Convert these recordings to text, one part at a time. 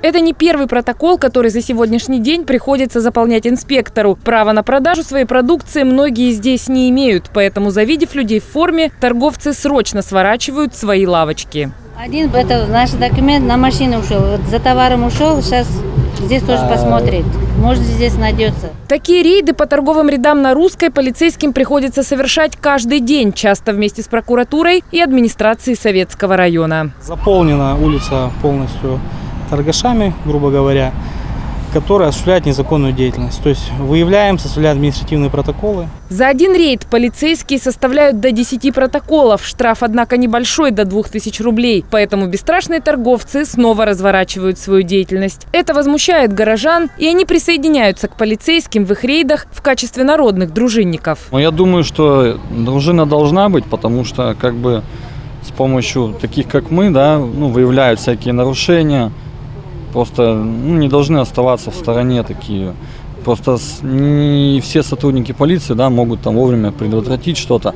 Это не первый протокол, который за сегодняшний день приходится заполнять инспектору. Право на продажу своей продукции многие здесь не имеют, поэтому, завидев людей в форме, торговцы срочно сворачивают свои лавочки. Один это наш документ на машину ушел. Вот за товаром ушел, сейчас здесь тоже посмотрит. Может, здесь найдется. Такие рейды по торговым рядам на русской полицейским приходится совершать каждый день, часто вместе с прокуратурой и администрацией Советского района. Заполнена улица полностью торгашами, грубо говоря, которые осуществляют незаконную деятельность. То есть выявляем, составляем административные протоколы. За один рейд полицейские составляют до 10 протоколов. Штраф, однако, небольшой, до 2000 рублей. Поэтому бесстрашные торговцы снова разворачивают свою деятельность. Это возмущает горожан, и они присоединяются к полицейским в их рейдах в качестве народных дружинников. Но я думаю, что дружина должна быть, потому что как бы с помощью таких, как мы, да, ну, выявляют всякие нарушения. Просто ну, не должны оставаться в стороне такие. Просто не все сотрудники полиции да, могут там вовремя предотвратить что-то.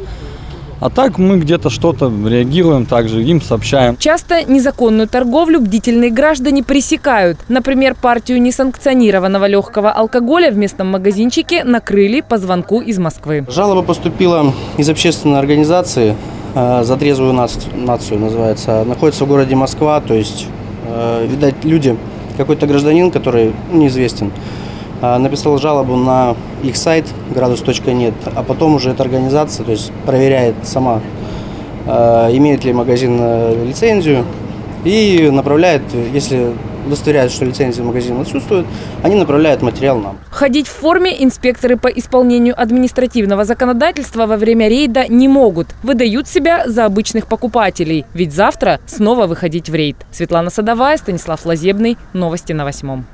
А так мы где-то что-то реагируем, также им сообщаем. Часто незаконную торговлю бдительные граждане пресекают. Например, партию несанкционированного легкого алкоголя в местном магазинчике накрыли по звонку из Москвы. Жалоба поступила из общественной организации э, «За трезвую нац- нацию» называется. Находится в городе Москва, то есть, видать, люди, какой-то гражданин, который неизвестен, э, написал жалобу на их сайт градус.нет, а потом уже эта организация то есть, проверяет сама, э, имеет ли магазин э, лицензию и направляет, если удостоверяет, что лицензия магазина отсутствует, они направляют материал нам. Ходить в форме инспекторы по исполнению административного законодательства во время рейда не могут. Выдают себя за обычных покупателей. Ведь завтра снова выходить в рейд. Светлана Садовая, Станислав Лазебный. Новости на восьмом.